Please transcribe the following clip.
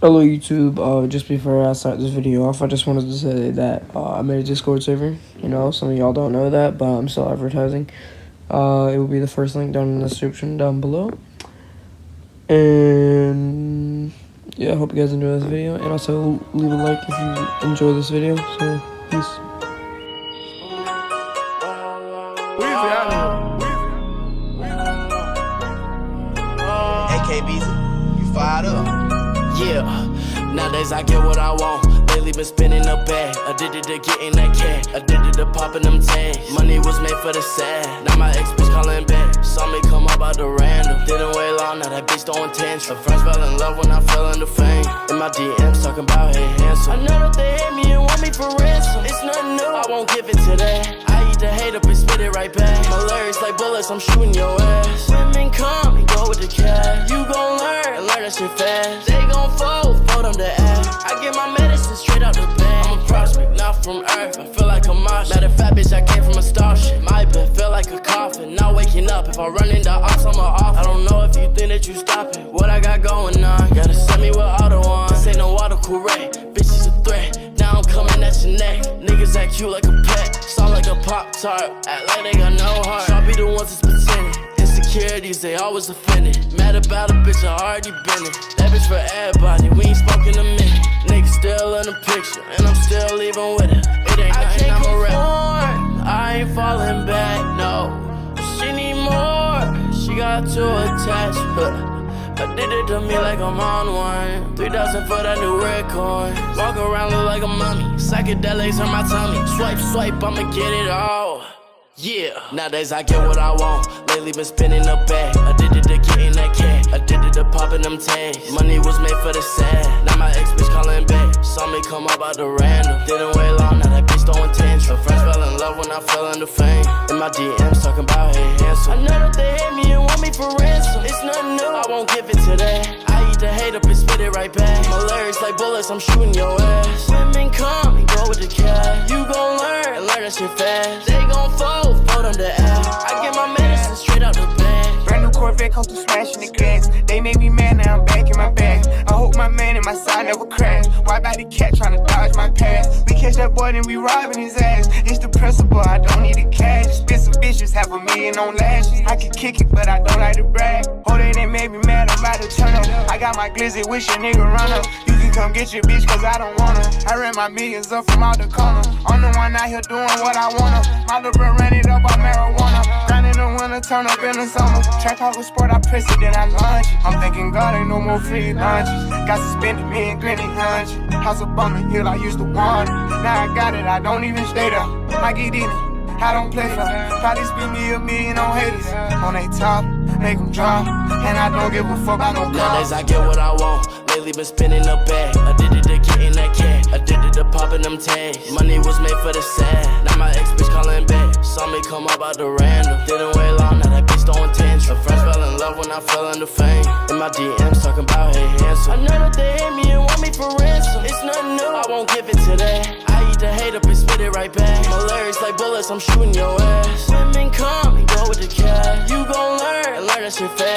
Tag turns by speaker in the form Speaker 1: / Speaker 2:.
Speaker 1: Hello YouTube, uh, just before I start this video off, I just wanted to say that uh, I made a Discord server, you know, some of y'all don't know that, but I'm still advertising. Uh, it will be the first link down in the description down below. And, yeah, I hope you guys enjoy this video, and also leave a like if you enjoy this video, so, peace.
Speaker 2: AKBZ, you fired up.
Speaker 3: Yeah, nowadays I get what I want. Lately been spinning a bag. Addicted to getting that cash. Addicted to popping them tags. Money was made for the sad. Now my ex bitch calling back. Saw me come up out the random. Didn't wait long, now that bitch throwing tantrum. Her friends fell in love when I fell into fame. In my DMs talking about hey handsome. I know that they hate me and want me for ransom. It's nothing new, I won't give it to that. Eat the hate up and spit it right back. My lyrics like bullets, I'm shooting your ass. Women come and go with the cash. You gon' learn learn that shit fast. They gon' fold, fold them to ass. I get my medicine straight out the bag. I'm a prospect, not from earth. I feel like a marsh. Matter of fact, bitch, I came from a starship. My bed feel like a coffin. Not waking up. If I run into ops, I'm a off. I don't know if you think that you stop it. What I got going on? Gotta send me with auto on. This ain't no autocorrect. Bitch is a threat. Now I'm coming at your neck. Niggas act cute like a pet. A pop tart. Act like they got no heart. Y'all be the ones that's pretending. Insecurities, they always offended. Mad about a bitch, I already been it. That bitch for everybody, we ain't spoken a minute. Niggas still in the picture, and I'm still leaving with it. It ain't nothing, I'm a rap. I ain't falling back, no. She need more, she got too attached. Huh. I did it to me like I'm on one. 3,000 for that new red coin. Walk around look like a mummy. Psychedelics on my tummy. Swipe, swipe, I'ma get it all. Yeah, nowadays I get what I want. Lately been spinning a bag. Addicted to getting that cash. Addicted to popping them tags. Money was made for the sad. Now my ex bitch calling back. Saw me come up out the random. Didn't wait long, love when I fell into fame. In my DMs talking about hey handsome. I know that they hate me and want me for ransom. It's nothing new, I won't give it to that. I eat the hate up and spit it right back. My lyrics like bullets, I'm shooting your ass. Women come and go with the cash. You gon' learn and learn that shit fast. They gon' fold, fold them to ass. I get my medicine straight out the bag.
Speaker 4: Brand new Corvette come through smashing the gas. They made me mad, now I'm back my man and my side never crash. Why body cat trying to dodge my path? We catch that boy, then we robbing his ass. It's the principle, I don't need the cash. Spit some bitches, half a million on lashes. I can kick it, but I don't like to brag. Oh, they done made me mad, I'm about to turn up. I got my glizzy, wish a nigga run up. You can come get your bitch, cause I don't her. I ran my millions up from out the corner. I'm the one out here doing what I wanna. My little bro ran it up on marijuana. Turn up in the summer. Track out with sport, I press it, then I launch it. I'm thinking God ain't no more free lunches. Got suspended, me and Granny hunch. House up on the hill, I used to want it. Now I got it, I don't even stay there. I get in it. I don't play for Probably spend me a million on haters On they top, make them drop And I don't give a fuck about no
Speaker 3: Nowadays I get what I want. Lately been spinning a bag. Addicted to getting that cash. Addicted to popping them tags. Money was made for the sad. Now my ex bitch calling back. Saw me come up out the random. Didn't when I fell into fame. In my DMs talking about hey handsome. I know that they hate me and want me for ransom. It's nothing new, I won't give it to that. I eat the hate up and spit it right back. My lyrics like bullets, I'm shooting your ass. Women come and go with the cash. You gon' learn and learn that shit fast. They gon' fold,